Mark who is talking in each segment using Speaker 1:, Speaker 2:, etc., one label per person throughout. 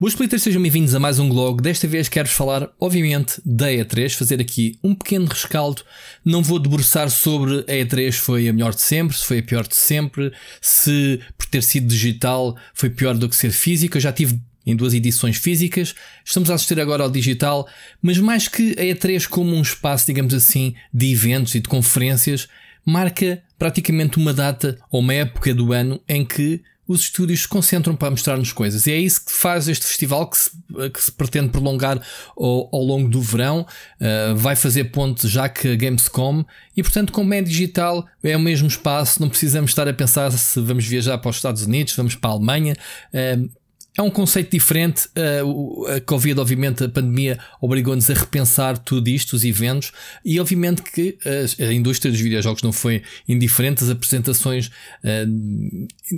Speaker 1: Boas splitters, sejam bem-vindos a mais um blog. Desta vez quero-vos falar, obviamente, da E3, fazer aqui um pequeno rescaldo. Não vou debruçar sobre a E3 foi a melhor de sempre, se foi a pior de sempre, se por ter sido digital foi pior do que ser físico. Eu já tive em duas edições físicas, estamos a assistir agora ao digital, mas mais que a E3 como um espaço, digamos assim, de eventos e de conferências, marca praticamente uma data ou uma época do ano em que os estúdios se concentram para mostrar-nos coisas. E é isso que faz este festival que se, que se pretende prolongar ao, ao, longo do verão. Uh, vai fazer ponte já que Gamescom. E portanto, como é digital, é o mesmo espaço. Não precisamos estar a pensar se vamos viajar para os Estados Unidos, vamos para a Alemanha. Uh, é um conceito diferente. Uh, a Covid, obviamente, a pandemia obrigou-nos a repensar tudo isto, os eventos, e obviamente que a, a indústria dos videojogos não foi indiferente. As apresentações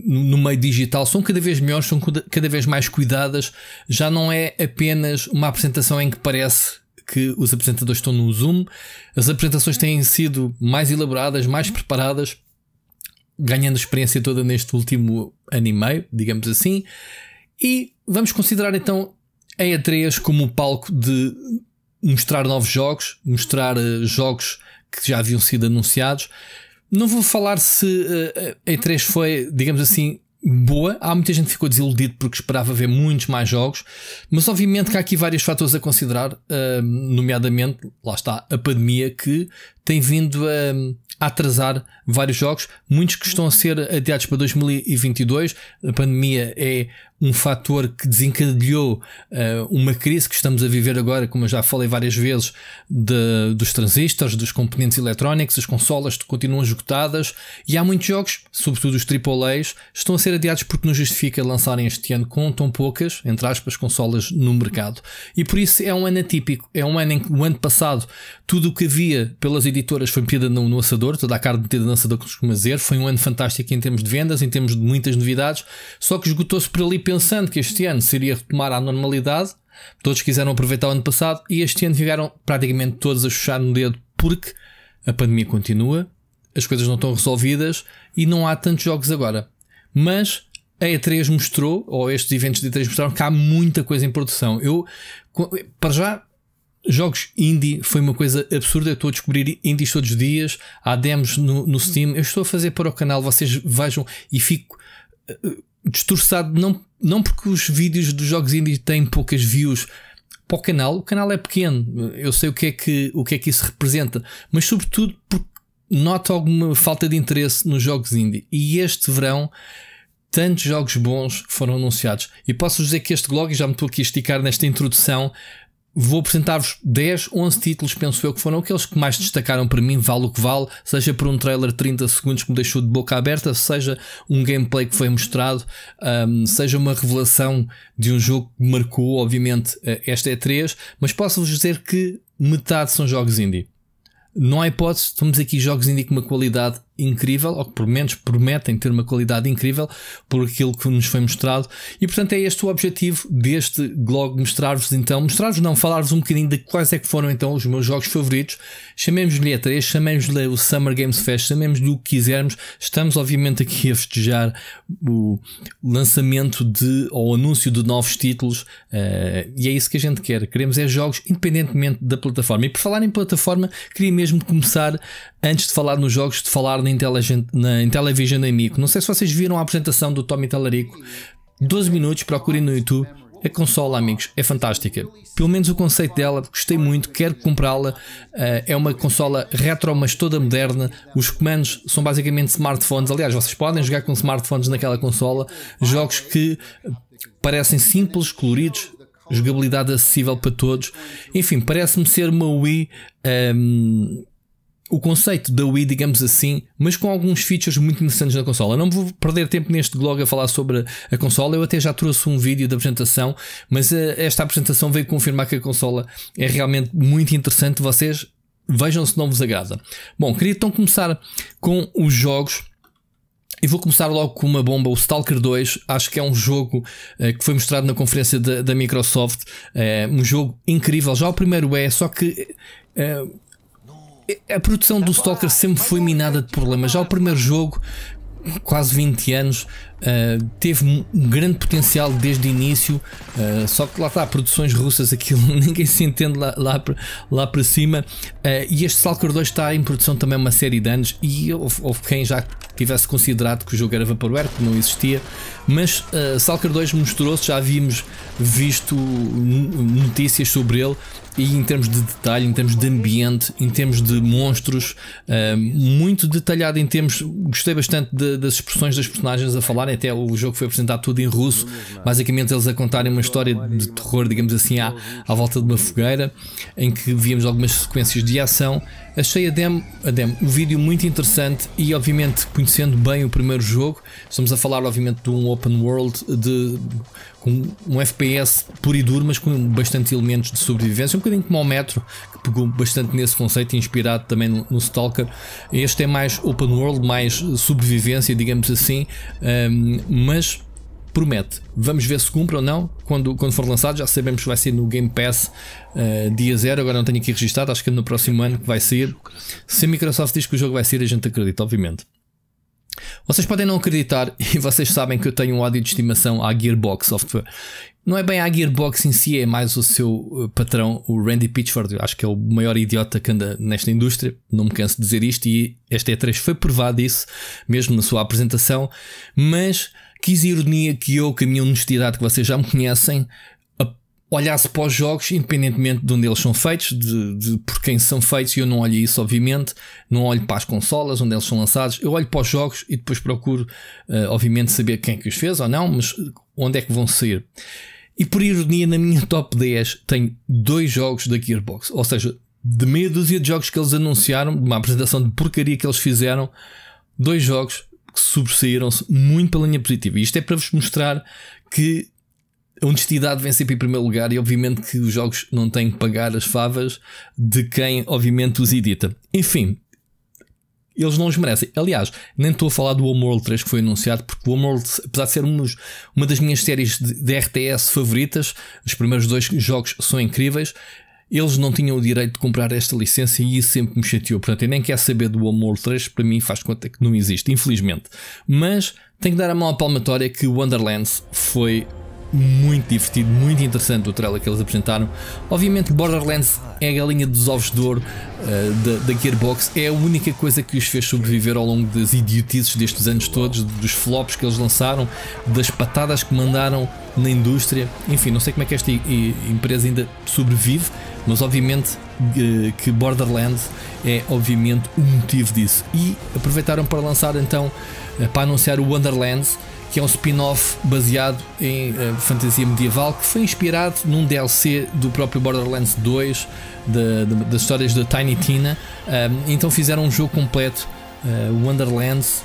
Speaker 1: no, no, meio digital são cada vez melhores, são cada vez mais cuidadas. Já não é apenas uma apresentação em que parece que os apresentadores estão no Zoom. As apresentações têm sido mais elaboradas, mais preparadas, ganhando experiência toda neste último ano e meio, digamos assim. E vamos considerar então a E3 como o palco de mostrar novos jogos, mostrar uh, jogos que já haviam sido anunciados. Não vou falar se uh, a E3 foi, digamos assim, boa. Há muita gente que ficou desiludido porque esperava ver muitos mais jogos, mas obviamente que há aqui vários fatores a considerar, uh, nomeadamente, lá está, a pandemia que tem vindo a, a, atrasar vários jogos, muitos que estão a ser adiados para 2022. A pandemia é um fator que desencadeou uh, uma crise que estamos a viver agora, como eu já falei várias vezes, de, dos transistores, dos componentes eletrónicos, as consolas continuam esgotadas e há muitos jogos, sobretudo os AAAs, estão a ser adiados porque não justifica lançarem este ano com tão poucas, entre aspas, consolas no mercado. E por isso é um ano atípico. É um ano em que o ano passado tudo o que havia pelas editoras foi metida no, no assador, toda a carne metida no assador, como costuma dizer. Foi um ano fantástico em termos de vendas, em termos de muitas novidades, só que esgotou-se por ali pensando que este ano seria retomar a normalidade. Todos quiseram aproveitar o ano passado e este ano ficaram praticamente todos a chuchar no dedo porque a pandemia continua, as coisas não estão resolvidas e não há tantos jogos agora. Mas a E3 mostrou, ou estes eventos de E3 mostraram que há muita coisa em produção. Eu, para já, jogos indie foi uma coisa absurda. Eu estou a descobrir indies todos os dias. Há demos no, no Steam. Eu estou a fazer para o canal, vocês vejam e fico uh, distorçado, não, não porque os vídeos dos jogos indie têm poucas views para o canal, o canal é pequeno, eu sei o que é que, o que, é que isso representa, mas sobretudo porque noto alguma falta de interesse nos jogos indie. E este verão, tantos jogos bons foram anunciados. E posso dizer que este blog, já me estou aqui a esticar nesta introdução, Vou apresentar-vos 10, 11 títulos, penso eu, que foram aqueles que mais destacaram para mim, vale o que vale, seja por um trailer de 30 segundos que me deixou de boca aberta, seja um gameplay que foi mostrado, um, seja uma revelação de um jogo que marcou, obviamente, eh, esta é 3, mas posso-vos dizer que metade são jogos indie. Não há hipótese, temos aqui jogos indie com uma qualidade incrível, ou que pelo menos prometem ter uma qualidade incrível por aquilo que nos foi mostrado. E portanto é este o objetivo deste blog, mostrar-vos então, mostrar-vos não, falar-vos um bocadinho de quais é que foram então os meus jogos favoritos. Chamemos-lhe a 3, chamemos-lhe o Summer Games Fest, chamemos-lhe o que quisermos. Estamos obviamente aqui a festejar o lançamento de, ou anúncio de novos títulos, uh, e é isso que a gente quer. Queremos é jogos independentemente da plataforma. E por falar em plataforma, queria mesmo começar, antes de falar nos jogos, de falar na Intelligent, na Intellivision Amico. Não sei se vocês viram a apresentação do Tommy Talarico. 12 minutos, procurem no YouTube. A consola, amigos, é fantástica. Pelo menos o conceito dela, gostei muito, quero comprá-la. Uh, é uma consola retro, mas toda moderna. Os comandos são basicamente smartphones. Aliás, vocês podem jogar com smartphones naquela consola. Jogos que parecem simples, coloridos, jogabilidade acessível para todos. Enfim, parece-me ser uma Wii. Um, o conceito da Wii, digamos assim, mas com alguns features muito interessantes na consola. Não vou perder tempo neste blog a falar sobre a consola, eu até já trouxe um vídeo da apresentação, mas eh, esta apresentação veio confirmar que a consola é realmente muito interessante. Vocês vejam se não vos agrada. Bom, queria então começar com os jogos. E vou começar logo com uma bomba, o Stalker 2. Acho que é um jogo uh, que foi mostrado na conferência da, da Microsoft. Uh, um jogo incrível. Já o primeiro é, só que uh, a produção do Stalker sempre foi minada de problemas. Já o primeiro jogo, quase 20 anos, Uh, teve um grande potencial desde o início, uh, só que lá está, produções russas, aquilo ninguém se entende lá, lá, lá para cima. Uh, e este Stalker 2 está em produção também uma série de anos. E houve, houve quem já tivesse considerado que o jogo era Vaporware, que não existia. Mas uh, Stalker 2 mostrou-se, já havíamos visto notícias sobre ele e em termos de detalhe, em termos de ambiente, em termos de monstros, muito detalhado em termos. Gostei bastante de, das expressões das personagens a falarem, até o jogo foi apresentado tudo em russo, basicamente eles a contarem uma história de terror, digamos assim, à, à volta de uma fogueira, em que víamos algumas sequências de ação. Achei a demo, a demo, o vídeo muito interessante e, obviamente, conhecendo bem o primeiro jogo, estamos a falar, obviamente, de um open world de com um FPS puro e duro, mas com bastante elementos de sobrevivência, um bocadinho como o Metro, que pegou bastante nesse conceito, inspirado também no, no Stalker. Este é mais open world, mais sobrevivência, digamos assim, um, mas promete. Vamos ver se cumpre ou não. Quando, quando for lançado, já sabemos que vai ser no Game Pass uh, dia zero. Agora não tenho aqui registado, acho que no próximo ano que vai ser. Se a Microsoft diz que o jogo vai ser, a gente acredita, obviamente. Vocês podem não acreditar, e vocês sabem que eu tenho um ódio de estimação à Gearbox Software. Não é bem a Gearbox em si, é mais o seu eh, patrão, o Randy Pitchford. Eu acho que é o maior idiota que anda nesta indústria. Não me canso de dizer isto, e esta E3 foi provado isso, mesmo na sua apresentação. Mas quis ironia que eu, com a minha honestidade que vocês já me conhecem, olhasse para os jogos, independentemente de onde eles são feitos, de, de por quem são feitos, e eu não olho isso, obviamente, não olho para as consolas onde eles são lançados, eu olho para os jogos e depois procuro, uh, obviamente, saber quem é que os fez ou não, mas onde é que vão sair. E por ironia, na minha top 10 tenho dois jogos da Gearbox, ou seja, de meia dúzia de jogos que eles anunciaram, de uma apresentação de porcaria que eles fizeram, dois jogos que sobressaíram-se muito pela linha positiva. E isto é para vos mostrar que a honestidade vem sempre em primeiro lugar e obviamente que os jogos não têm que pagar as favas de quem obviamente os edita. Enfim, eles não os merecem. Aliás, nem estou a falar do Homeworld 3 que foi anunciado, porque o Homeworld, apesar de ser uma das minhas séries de, de, RTS favoritas, os primeiros dois jogos são incríveis. Eles não tinham o direito de comprar esta licença e isso sempre me chateou. Portanto, eu nem quero saber do Homeworld 3, para mim faz conta que não existe, infelizmente. Mas tenho que dar a mão à palmatória que o Wonderlands foi muito divertido, muito interessante o trailer que eles apresentaram. Obviamente, Borderlands é a galinha dos ovos de ouro uh, da, da, Gearbox, é a única coisa que os fez sobreviver ao longo das idiotices destes anos todos, dos flops que eles lançaram, das patadas que mandaram na indústria. Enfim, não sei como é que esta empresa ainda sobrevive, mas obviamente uh, que Borderlands é obviamente o motivo disso. E aproveitaram para lançar então, uh, para anunciar o Wonderlands que é um spin-off baseado em uh, fantasia medieval, que foi inspirado num DLC do próprio Borderlands 2, de, de, das histórias da Tiny Tina. Uh, então fizeram um jogo completo, uh, Wonderlands,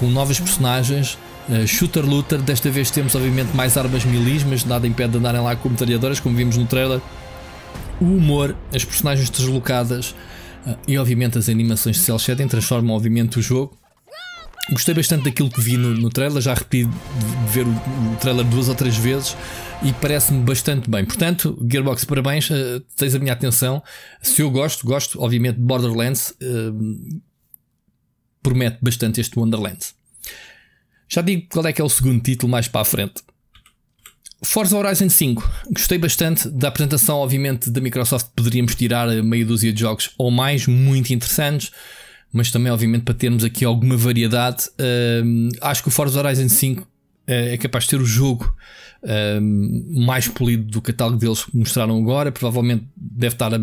Speaker 1: com novas personagens. Uh, shooter looter, desta vez temos obviamente mais armas milis, mas nada impede de andarem lá como metralhadoras, como vimos no trailer. O humor, as personagens deslocadas e obviamente as animações de cel shading transformam obviamente o jogo Gostei bastante daquilo que vi no, no trailer, já repeti de ver o, o, trailer duas ou três vezes e parece-me bastante bem. Portanto, Gearbox, parabéns, uh, tens a minha atenção. Se eu gosto, gosto, obviamente, de Borderlands, uh, promete bastante este Wonderlands. Já digo qual é que é o segundo título mais para a frente. Forza Horizon 5. Gostei bastante da apresentação, obviamente, da Microsoft. Poderíamos tirar meia dúzia de jogos ou mais, muito interessantes mas também, obviamente, para termos aqui alguma variedade. Uh, acho que o Forza Horizon 5 uh, é capaz de ter o jogo uh, mais polido do catálogo deles que mostraram agora. Provavelmente deve estar a,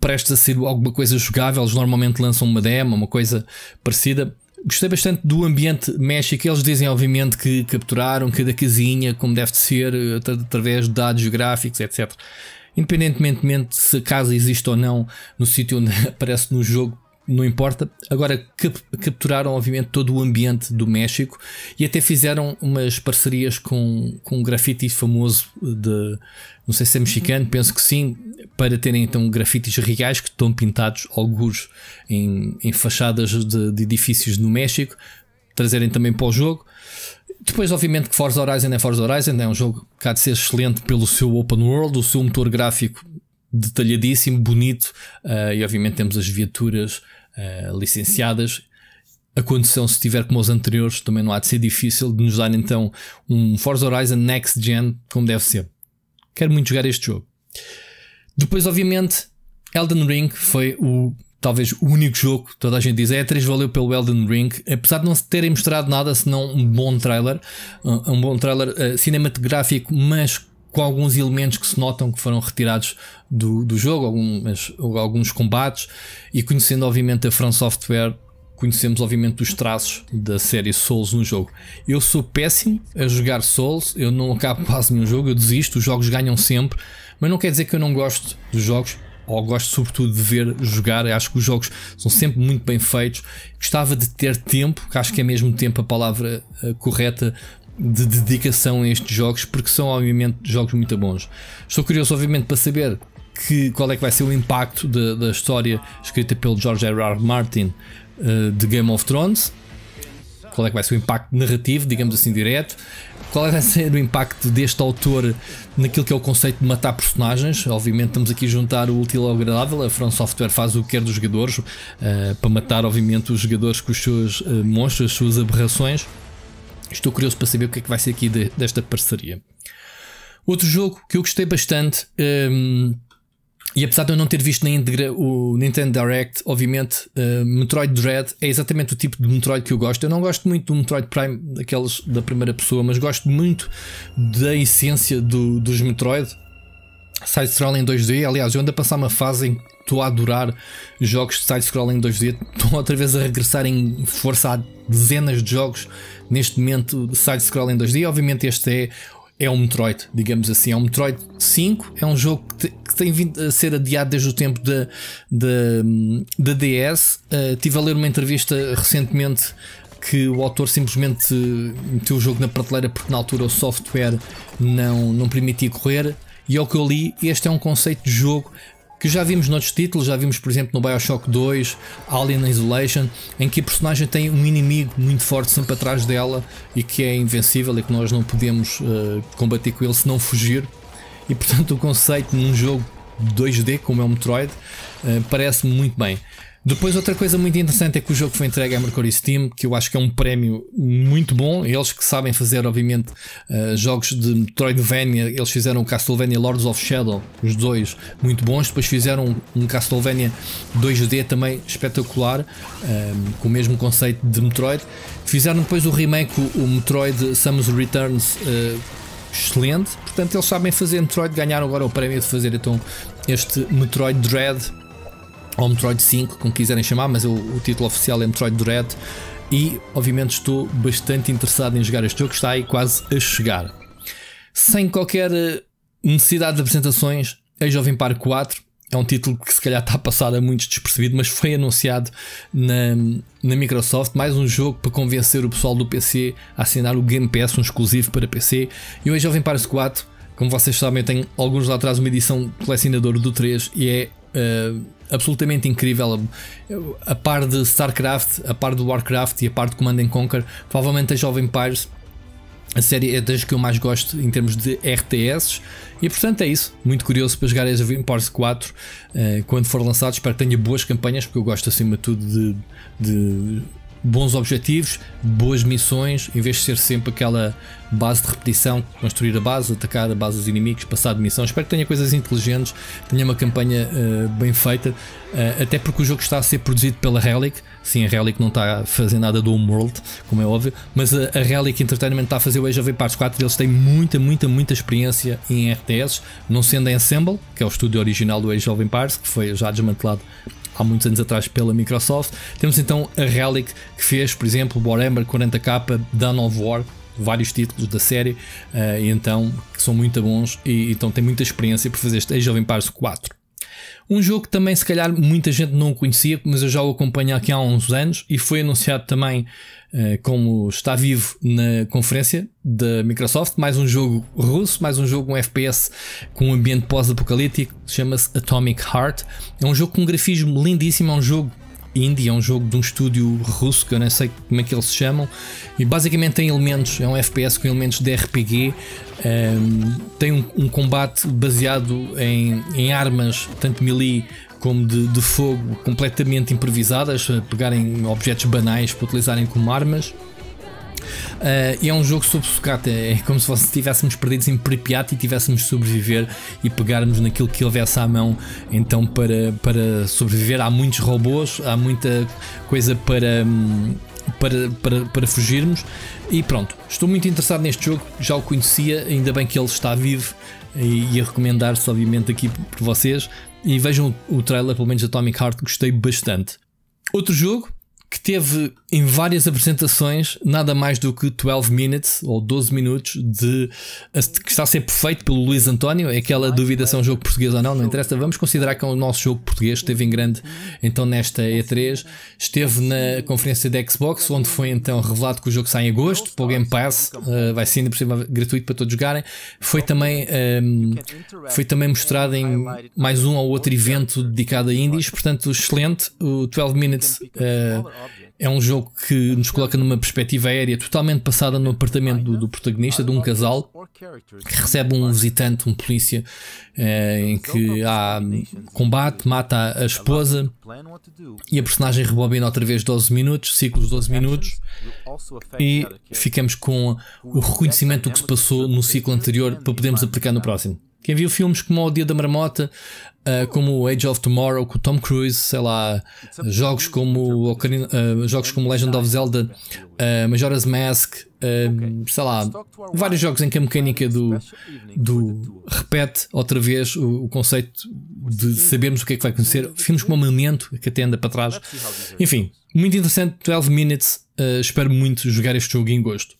Speaker 1: prestes a ser alguma coisa jogável. Eles normalmente lançam uma demo, uma coisa parecida. Gostei bastante do ambiente México. Eles dizem, obviamente, que capturaram cada casinha como deve ser, através de dados gráficos, etc independentemente se a casa existe ou não no sítio onde aparece no jogo, não importa. Agora cap capturaram, obviamente, todo o ambiente do México e até fizeram umas parcerias com, com um grafite famoso de não sei se é mexicano, penso que sim, para terem então grafites reais que estão pintados, alguns em, em fachadas de, de edifícios no México, trazerem também para o jogo. Depois, obviamente, que Forza Horizon é Forza Horizon, é um jogo que há de ser excelente pelo seu open world, o seu motor gráfico detalhadíssimo, bonito, uh, e obviamente temos as viaturas uh, licenciadas. a condição, se tiver como os anteriores, também não há de ser difícil de nos dar então um Forza Horizon Next Gen como deve ser. Quero muito jogar este jogo. Depois, obviamente, Elden Ring foi o talvez o único jogo que toda a gente diz é 3 valeu pelo Elden Ring, apesar de não se terem mostrado nada senão um bom trailer, um bom trailer uh, cinematográfico, mas com alguns elementos que se notam que foram retirados do, do jogo, algumas, alguns combates, e conhecendo obviamente a From Software, conhecemos obviamente os traços da série Souls no jogo. Eu sou péssimo a jogar Souls, eu não acabo quase nenhum jogo, eu desisto, os jogos ganham sempre, mas não quer dizer que eu não gosto dos jogos, ou gosto sobretudo de ver jogar. Acho que os jogos são sempre muito bem feitos. Gostava de ter tempo, que acho que é mesmo tempo a palavra uh, correta de dedicação a estes jogos, porque são obviamente jogos muito bons. Estou curioso, obviamente, para saber que, qual é que vai ser o impacto de, da história escrita pelo George R. R. Martin uh, de Game of Thrones. Qual é que vai ser o impacto narrativo, digamos assim, direto? Qual vai ser o impacto deste autor naquilo que é o conceito de matar personagens? Obviamente, estamos aqui a juntar o útil ao agradável. A From Software faz o que quer dos jogadores uh, para matar, obviamente, os jogadores com os seus uh, monstros, as suas aberrações. Estou curioso para saber o que é que vai ser aqui de, desta parceria. Outro jogo que eu gostei bastante um, ehm, e apesar de eu não ter visto íntegra o Nintendo Direct, obviamente, uh, Metroid Dread é exatamente o tipo de Metroid que eu gosto. Eu não gosto muito do Metroid Prime, daqueles da primeira pessoa, mas gosto muito da essência do, dos Metroid. Side-scrolling 2D. Aliás, eu ando a passar uma fase em que estou a adorar jogos de side-scrolling 2D. Estou outra vez a regressar em força a dezenas de jogos neste momento de side-scrolling 2D. Obviamente, este é é um Metroid, digamos assim. É um Metroid 5, é um jogo que, te, que tem vindo a ser adiado desde o tempo da, da, DS. Uh, tive a ler uma entrevista recentemente que o autor simplesmente meteu o jogo na prateleira porque na altura o software não, não permitia correr. E ao que eu li, este é um conceito de jogo que já vimos noutros títulos, já vimos, por exemplo, no Bioshock 2, Alien Isolation, em que a personagem tem um inimigo muito forte sempre atrás dela e que é invencível e que nós não podemos uh, combater com ele se não fugir. E portanto, o conceito num jogo 2D, como é o Metroid, uh, parece-me muito bem. Depois, outra coisa muito interessante é que o jogo foi entregue à Mercury Steam, que eu acho que é um prémio muito bom. Eles que sabem fazer, obviamente, uh, jogos de Metroidvania, eles fizeram o Castlevania Lords of Shadow, os dois muito bons. Depois fizeram um Castlevania 2D também espetacular, uh, com o mesmo conceito de Metroid. Fizeram depois o remake, o Metroid Samus Returns. Uh, excelente, portanto eles sabem fazer Metroid, ganharam agora o prémio de fazer então este Metroid Dread ou Metroid 5, como quiserem chamar, mas o, o título oficial é Metroid Dread. E obviamente estou bastante interessado em jogar este jogo, está aí quase a chegar. Sem qualquer eh, necessidade de apresentações, Age of Empire 4 é um título que se calhar está a passar a muitos despercebido, mas foi anunciado na, na Microsoft. Mais um jogo para convencer o pessoal do PC a assinar o Game Pass, um exclusivo para PC. E o Age of Empires 4, como vocês sabem, tem alguns lá atrás uma edição colecionador do 3 e é uh, absolutamente incrível. A par de StarCraft, a par de Warcraft e a par de Command Conquer, provavelmente a Jovem Empires a série é das que eu mais gosto em termos de RTS. E portanto é isso. Muito curioso para jogar Age of Empires 4 uh, quando for lançado. Espero que tenha boas campanhas, porque eu gosto acima de tudo de, de bons objetivos, boas missões, em vez de ser sempre aquela base de repetição, construir a base, atacar a base dos inimigos, passar de missão. Espero que tenha coisas inteligentes, tenha uma campanha uh, bem feita, uh, até porque o jogo está a ser produzido pela Relic. Sim, a Relic não está a fazer nada do Homeworld, como é óbvio, mas a, a Relic Entertainment está a fazer o Age of Empires 4. Eles têm muita, muita, muita experiência em RTS, não sendo a Ensemble, que é o estúdio original do Age of Empires, que foi já desmantelado há muitos anos atrás pela Microsoft. Temos então a Relic que fez, por exemplo, Warhammer 40k, Dawn of War, vários títulos da série, uh, e então que são muito bons e então tem muita experiência por fazer este Age of Empires 4. Um jogo que também se calhar muita gente não conhecia, mas eu já o acompanho aqui há uns anos e foi anunciado também uh, como está vivo na conferência da Microsoft. Mais um jogo russo, mais um jogo um FPS com um ambiente pós-apocalíptico, chama-se Atomic Heart. É um jogo com um grafismo lindíssimo, é um jogo indie, é um jogo de um estúdio russo que eu nem sei como é que eles se chamam. E basicamente tem elementos, é um FPS com elementos de RPG. Um, ehm, tem um, um, combate baseado em, em armas, tanto melee como de, de fogo completamente improvisadas, pegarem objetos banais para utilizarem como armas. Uh, é um jogo sobre sucata, é como se estivéssemos perdidos em Pripyat e tivéssemos de sobreviver e pegarmos naquilo que houvesse à mão. Então, para, para sobreviver, há muitos robôs, há muita coisa para. Para, para, para fugirmos e pronto, estou muito interessado neste jogo, já o conhecia, ainda bem que ele está vivo e ia recomendar-se obviamente aqui por vocês e vejam o, o trailer, pelo menos Atomic Heart, gostei bastante. Outro jogo que teve em várias apresentações nada mais do que 12 minutes ou 12 minutos de que está a ser perfeito pelo Luís António. É aquela dúvida se é um jogo português ou não, não interessa. Vamos considerar que é o nosso jogo português. Esteve em grande então nesta E3. Esteve na conferência da Xbox, onde foi então revelado que o jogo sai em agosto para o Game Pass. Uh, vai ser ainda cima gratuito para todos jogarem. Foi também, um, foi também mostrado em mais um ou outro evento dedicado a indies. Portanto, excelente. O 12 minutes. Uh, é um jogo que nos coloca numa perspectiva aérea totalmente passada no apartamento do, do protagonista, de um casal que recebe um visitante, um polícia, eh, em que há combate, mata a esposa e a personagem rebobina outra vez 12 minutos, ciclos de 12 minutos, e ficamos com o reconhecimento do que se passou no ciclo anterior para podermos aplicar no próximo. Quem viu filmes como O Dia da Marmota, uh, como Age of Tomorrow, com Tom Cruise, sei lá, jogos como, uh, jogos como Legend of Zelda, uh, Majora's Mask, sei lá, vários jogos em que a mecânica do, do repete outra vez o, o, conceito de sabermos o que é que vai acontecer. Filmes como o Memento, que até anda para trás. Enfim, muito interessante. 12 Minutes. espero muito jogar este jogo em gosto.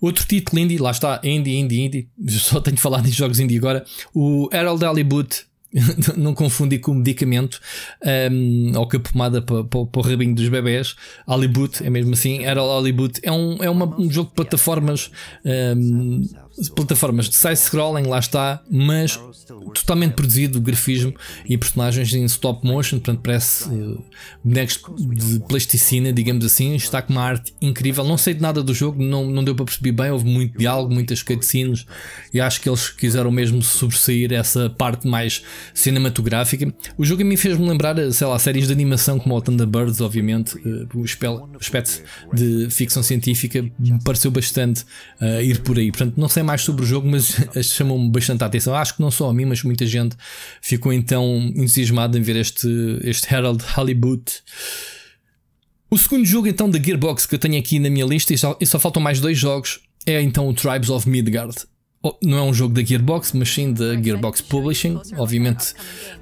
Speaker 1: Outro título indie, lá está, indie, indie, indie. Só tenho falado em jogos indie agora. O Harold Hollywood não confundir com medicamento um, ou com a pomada para, para, para, o rabinho dos bebés. Hollywood é mesmo assim. Era Hollywood é um, é uma, um jogo de plataformas, um, plataformas de side-scrolling, lá está, mas totalmente produzido, grafismo e personagens em stop motion, portanto parece uh, de plasticina, digamos assim. Está com uma arte incrível. Não sei de nada do jogo, não, não deu para perceber bem. Houve muito diálogo, muitas cutscenes e acho que eles quiseram mesmo sobressair essa parte mais cinematográfica. O jogo a mim fez-me lembrar, sei lá, séries de animação como o Thunderbirds, obviamente. Uh, o aspecto de ficção científica me pareceu bastante uh, ir por aí. Portanto, não sei mais sobre o jogo, mas chamou-me bastante a atenção. Acho que não só a mim, mas muita gente ficou então entusiasmada em ver este, este Harold Hollywood. O segundo jogo então da Gearbox que eu tenho aqui na minha lista, e só, e só faltam mais dois jogos, é então o Tribes of Midgard. Oh, não é um jogo da Gearbox, mas sim da Gearbox Publishing. Obviamente,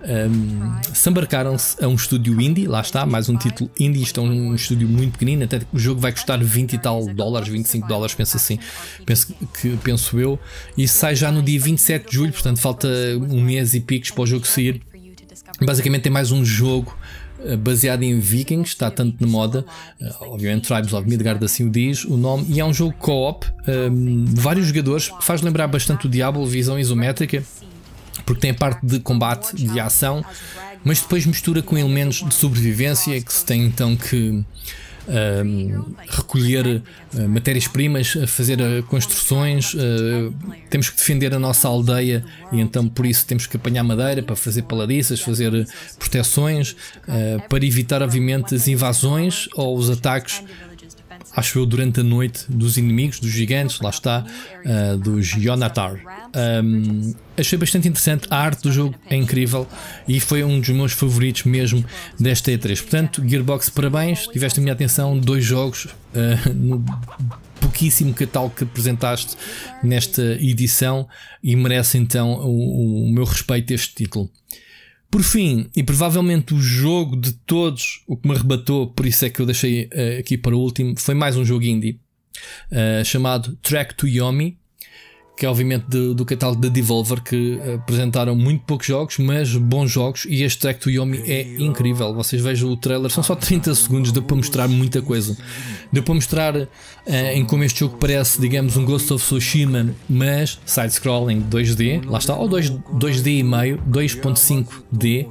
Speaker 1: um, se embarcaram-se a um estúdio indie, lá está, mais um título indie. Isto é um estúdio muito pequenino, até o jogo vai custar 20 e tal dólares, 25 dólares, penso assim, penso, que, penso eu. E sai já no dia 27 de julho, portanto, falta um mês e picos para o jogo sair. Basicamente, é mais um jogo baseado em Vikings, está tanto na moda, uh, obviamente Tribes of Midgard assim o diz, o nome, e é um jogo co-op, um, ehm, vários jogadores, faz lembrar bastante o Diablo, visão isométrica, porque tem a parte de combate, de ação, mas depois mistura com elementos de sobrevivência que se tem então que recolher uh, matérias-primas, fazer uh, construções, temos que defender a nossa aldeia e então por isso temos que apanhar madeira para fazer paladiças, fazer proteções, para evitar obviamente as invasões ou os ataques acho eu, durante a noite dos inimigos, dos gigantes, lá está, uh, dos Yonatar. Um, achei bastante interessante, a arte do jogo é incrível e foi um dos meus favoritos mesmo desta E3. Portanto, Gearbox, parabéns, tiveste a minha atenção, dois jogos uh, no pouquíssimo catálogo que apresentaste nesta edição e merece então o, o meu respeito este título. Por fim, e provavelmente o jogo de todos, o que me arrebatou, por isso é que eu deixei uh, aqui para o último, foi mais um jogo indie uh, chamado Track to Yomi que é obviamente do, do catálogo da Devolver, que apresentaram muito poucos jogos, mas bons jogos. E este track do Yomi é incrível. Vocês vejam o trailer, são só 30 segundos, deu para mostrar muita coisa. Deu para mostrar uh, em como este jogo parece, digamos, um Ghost of Tsushima, mas side-scrolling 2D, lá está, ou 2, 2D e meio, 2.5D,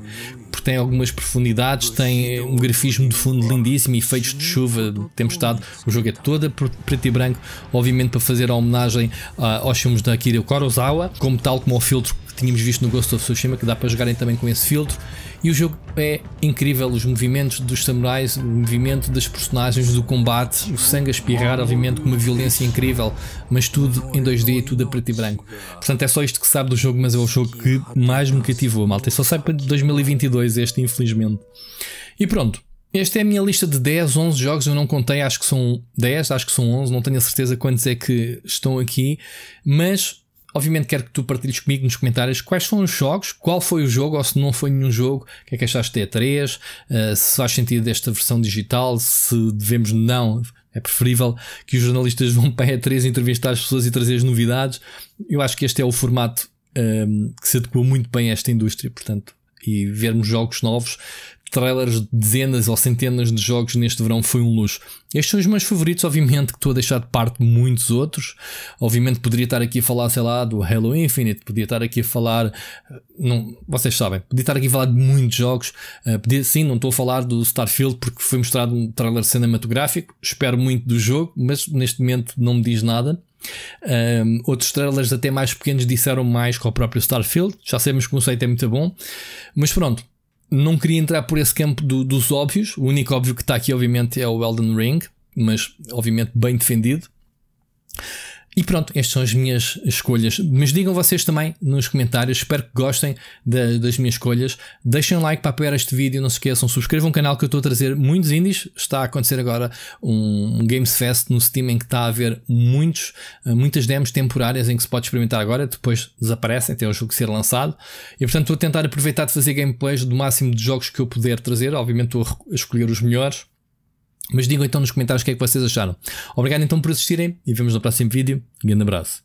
Speaker 1: porque tem algumas profundidades, tem um grafismo de fundo lindíssimo, efeitos de chuva, de tempestade. O jogo é todo preto e branco, obviamente para fazer a homenagem aos filmes da Akira Kurosawa, como tal como o filtro que tínhamos visto no Ghost of Tsushima, que dá para jogarem também com esse filtro. E o jogo é incrível, os movimentos dos samurais, o movimento das personagens, do combate, o sangue a espirrar, obviamente com uma violência incrível, mas tudo em 2D, tudo a preto e branco. Portanto, é só isto que sabe do jogo, mas é o jogo que mais me cativou, malta. Só sai para 2022 este, infelizmente. E pronto, esta é a minha lista de 10, 11 jogos. Eu não contei, acho que são 10, acho que são 11. Não tenho a certeza quantos é que estão aqui. Mas, obviamente, quero que tu partilhes comigo nos comentários quais são os jogos, qual foi o jogo ou se não foi nenhum jogo, o que é que achaste de E3, uh, se faz sentido desta versão digital, se devemos não. É preferível que os jornalistas vão para a E3 entrevistar as pessoas e trazer as novidades. Eu acho que este é o formato um, ehm, que se adequa muito bem a esta indústria, portanto, e vermos jogos novos trailers de dezenas ou centenas de jogos neste verão foi um luxo. Estes são os meus favoritos, obviamente, que estou a deixar de parte muitos outros. Obviamente poderia estar aqui a falar, sei lá, do Halo Infinite, podia estar aqui a falar. Não, vocês sabem, podia estar aqui a falar de muitos jogos. Uh, podia, sim, não estou a falar do Starfield porque foi mostrado um trailer cinematográfico. Espero muito do jogo, mas neste momento não me diz nada. Um, outros trailers até mais pequenos disseram mais com o próprio Starfield. Já sabemos que o conceito é muito bom. Mas pronto, não queria entrar por esse campo do, dos óbvios. O único óbvio que está aqui, obviamente, é o Elden Ring, mas obviamente bem defendido. E pronto, estas são as minhas escolhas. Mas digam vocês também nos comentários. Espero que gostem da, das minhas escolhas. Deixem um like para apoiar este vídeo. Não se esqueçam, subscrevam o canal que eu estou a trazer muitos indies. Está a acontecer agora um, um Games Fest no Steam em que está a haver muitos, eh, muitas demos temporárias em que se pode experimentar agora. Depois desaparecem até o jogo ser lançado. E portanto estou a tentar aproveitar de fazer gameplays do máximo de jogos que eu puder trazer. Obviamente estou a escolher os melhores. Mas digam então nos comentários o que é que vocês acharam. Obrigado então por assistirem e vemos no próximo vídeo. Um grande abraço.